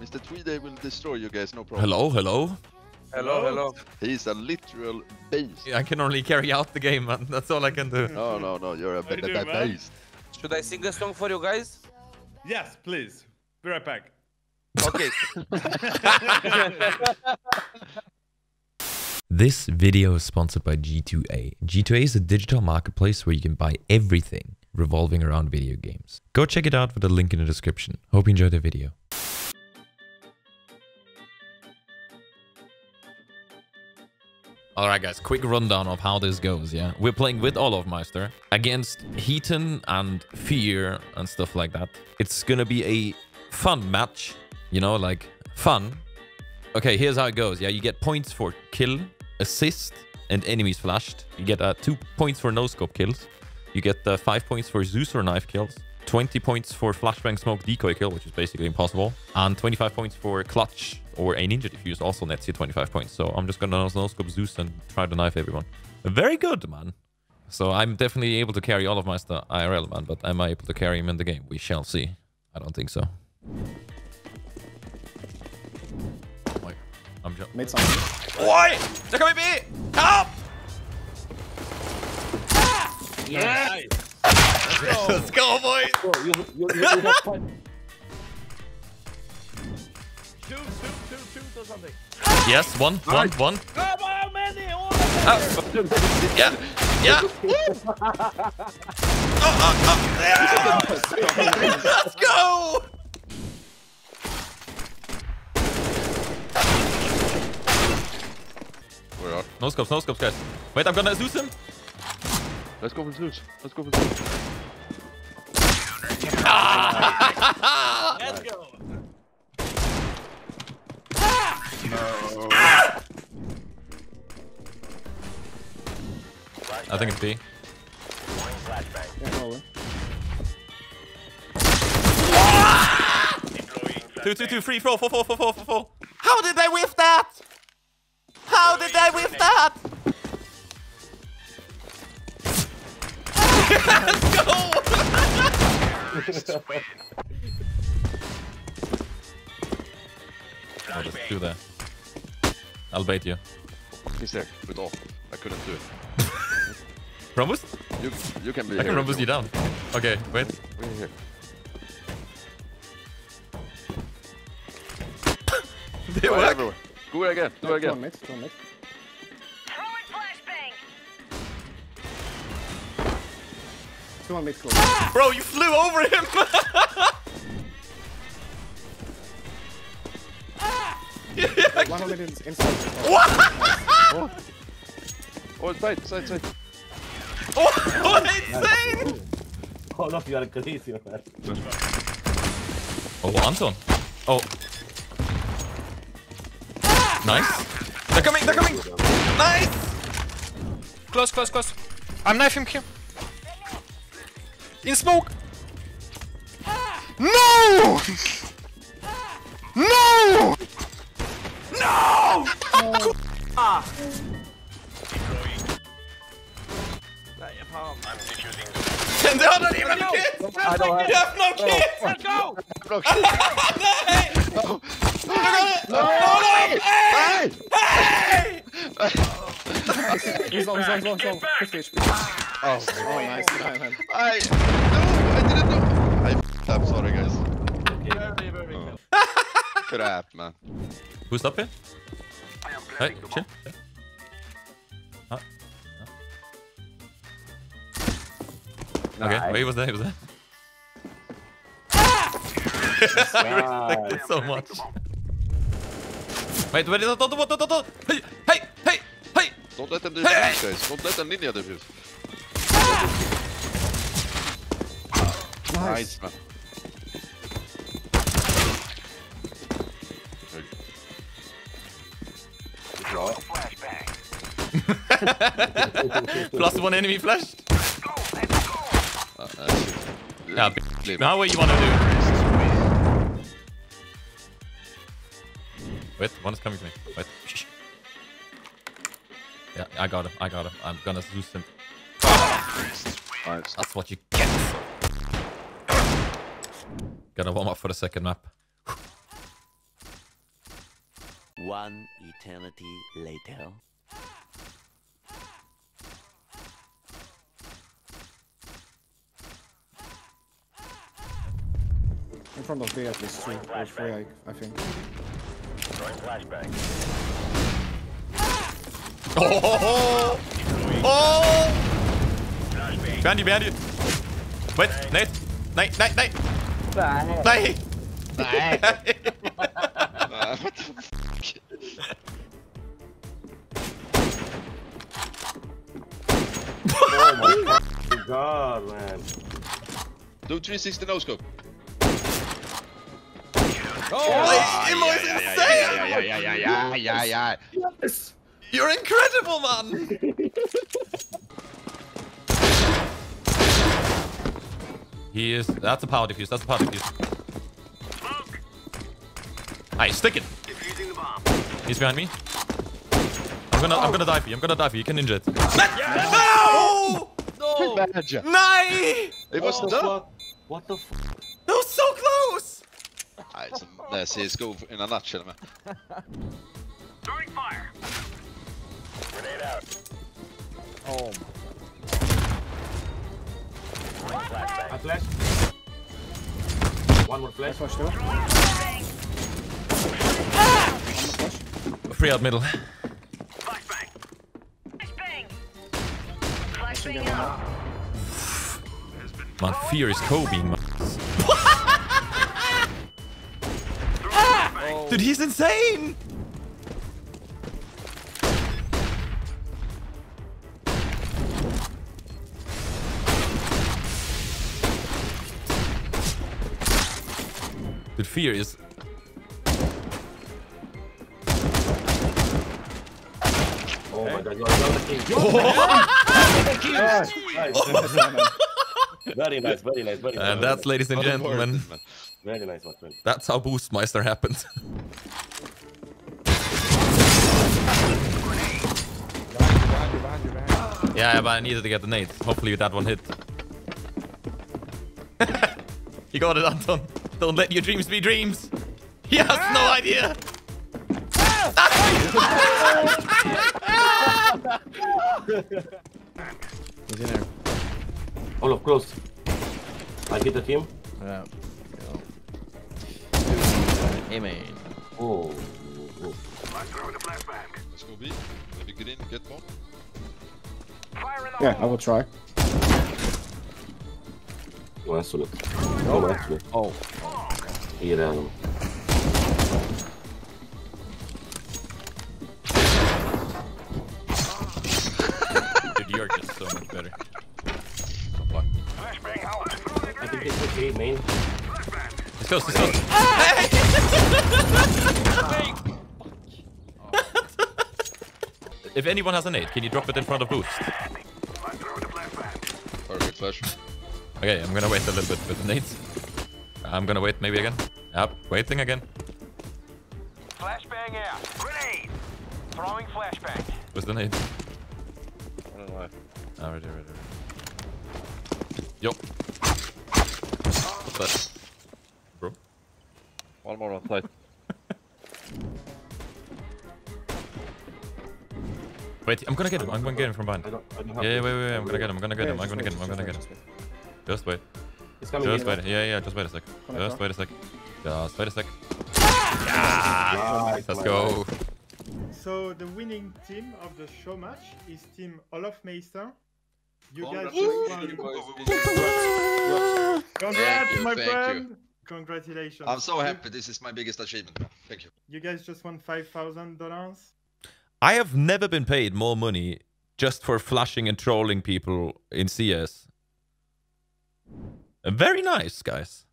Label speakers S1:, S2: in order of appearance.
S1: Mr. Tweeday will destroy you guys, no problem.
S2: Hello, hello.
S3: Hello, hello.
S1: He's a literal beast.
S2: I can only carry out the game, man. That's all I can do.
S1: No, no, no, you're a
S4: How you
S1: ba-
S4: doing,
S1: ba-
S4: man?
S1: beast.
S3: Should I sing a song for you guys?
S4: Yes, please. Be right back.
S3: Okay.
S2: This video is sponsored by G2A. G2A is a digital marketplace where you can buy everything revolving around video games. Go check it out with the link in the description. Hope you enjoyed the video. Alright guys, quick rundown of how this goes, yeah? We're playing with Olofmeister against Heaton and Fear and stuff like that. It's gonna be a fun match, you know, like fun. Okay, here's how it goes, yeah? You get points for kill, assist, and enemies flashed. You get uh, 2 points for no-scope kills. You get uh, 5 points for Zeus or knife kills. 20 points for flashbang smoke decoy kill, which is basically impossible. And 25 points for clutch or a ninja defuse also nets you 25 points. So I'm just gonna no-scope Zeus and try to knife everyone. Very good, man. So I'm definitely able to carry all of my stuff IRL, man. But am I able to carry him in the game? We shall see. I don't think so. Wait, I'm just...
S5: Mid something.
S2: Oi! They're coming B! Help!
S4: Nice.
S2: Let's go, boys!
S5: Bro, you, you, you, you have five.
S4: Two, two, two, two or something.
S2: Yes, one, one, one.
S4: Come on, many! All of.
S2: Ah, yeah, yeah. oh, oh, oh. Let's go!
S1: Oh, Where are?
S2: No scopes, no scopes, guys. Wait, I'm gonna Zeus him.
S1: Let's go for Zeus. Let's go for Zeus.
S2: I think it's B.
S5: Yeah.
S2: Two, two, two, three, four, four, four, four, four, four, four. How did they whiff that? How did they whiff that? Let's go! I'll just do that. I'll bait you.
S1: He's there with all. I couldn't do it.
S2: Rumbus?
S1: You, you can be
S2: I
S1: here.
S2: can
S1: if
S2: rumbus you down. Okay, wait.
S1: We're here.
S2: Did it
S1: Go
S2: work?
S1: everywhere. Do it again. Do it again.
S5: on mid, two on mid.
S6: Throwing
S5: on mid, close. Ah!
S2: Bro, you flew over him!
S5: One on mid is inside.
S1: Oh, it's side, side, side.
S2: Oh, insane!
S7: Oh no, you are crazy, man.
S2: Oh, Anton. Oh. Nice. They're coming, they're coming! Nice!
S8: Close, close, close. I'm knifing him. In smoke. No! No! No! Ah.
S2: And they don't even have kids!
S5: I don't have.
S2: You have no kids!
S4: Let's go.
S2: Hey!
S1: No!
S2: No! No! Hey!
S1: Hey!
S2: Hey!
S5: He's long, he's long, he's long, he's long. 50 HP.
S1: Oh,
S5: Oh, nice. Yeah, man.
S1: I. No, I didn't know. I f***ed up. Sorry, guys.
S4: Very, very good.
S1: Could have, man.
S2: Who's up here? Hey, chill. Ah. Okay, wait, he was there, he was there. I respect it so much. Wait, wait, don't, don't, don't, don't, don't. Hey, hey, hey, hey!
S1: Don't let them
S2: Hey!
S1: defuse, guys. Don't let them ninja defuse. Nice, man. Good job.
S2: Plus one enemy flashed.
S1: Uh, uh, shit.
S2: Yeah, now what you wanna do? Wait, one is coming to me. Wait. Shh. Yeah, I got him. I got him. I'm gonna Zeus him.
S1: Nice.
S2: That's what you get. Gotta warm up for the second map.
S9: One eternity later.
S5: Front of B at least two or three, I, I think.
S2: Oh! Oh! Behind you, behind you. Wait, Nate. Nate, Nate, Nate. Nate.
S1: What the fuck?
S7: Oh my god, man.
S1: Do 360 no scope.
S2: Oh, Imo is insane!
S1: Yeah, yeah, yeah, yeah, yeah, yeah, yeah.
S2: You're incredible, man! he is... That's a power defuse. That's a power defuse. Hey, stick it! He's behind me. I'm gonna, I'm gonna die for you. I'm gonna die for you. You can ninja it. No!
S1: No! Badger.
S2: Nej!
S1: It was
S7: What the
S1: done.
S7: fuck? What the fuck?
S2: That was so close!
S1: Nej, som det är CSGO in a nutshell med.
S7: I oh. flash. One more flash.
S5: flash two. Ah!
S2: Free out middle.
S6: Flashbang. Flashbang
S5: Get one
S6: out.
S5: more.
S2: Fear is Kobe, Dude, he's insane! Dude, fear is...
S7: Oh my god, you're the king. Nice, nice. Very nice, very nice, very nice.
S2: And that's, ladies and gentlemen,
S7: very nice, my friend.
S2: that's how Boostmeister happened. yeah, but I needed to get the nade. Hopefully that one hit. you got it, Anton. Don't let your dreams be dreams. He has no ah! idea.
S5: He's in there.
S7: All of close. I hit the team.
S10: Yeah. Amen.
S7: Oh, oh. oh.
S1: Let's go B. Maybe green, get one.
S5: Yeah, I will try.
S7: No, absolut. No, absolut.
S10: Oh.
S7: I den.
S2: Dude, Let's go, if anyone has a nade, can you drop it in front of Boost?
S1: Perfect flash.
S2: Okay, I'm gonna wait a little bit with the nades. I'm gonna wait maybe again. Yep, waiting again.
S4: Flashbang out. Grenade. Throwing flashbang.
S2: Where's the nade?
S1: I don't know.
S2: Ah, right, right, right, right. Yo. What's that? Bro?
S1: One more on site.
S2: Wait, I'm gonna get him. I'm gonna get him from behind.
S7: I don't, I don't
S2: yeah, yeah, wait, wait, wait. I'm gonna get him. I'm gonna get him. I'm
S5: just
S2: gonna
S5: wait,
S2: get him. I'm
S5: just
S2: gonna
S5: wait,
S2: get him.
S5: just wait.
S2: Just wait.
S7: It's coming
S2: Just
S7: in.
S2: wait. Yeah, yeah. Just wait a sec. Just wait a sec. Just wait a sec.
S7: Nice,
S2: Let's go.
S11: So the winning team of the show match is Team Olofmeister. You guys
S1: Congrats.
S11: just won.
S1: Thank you,
S11: my
S1: thank
S11: friend. Congratulations.
S1: I'm so happy. This is my biggest achievement. Thank you.
S11: You guys just won five thousand dollars.
S2: I have never been paid more money just for flashing and trolling people in CS. Very nice, guys.